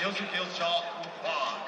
九州九州，哇！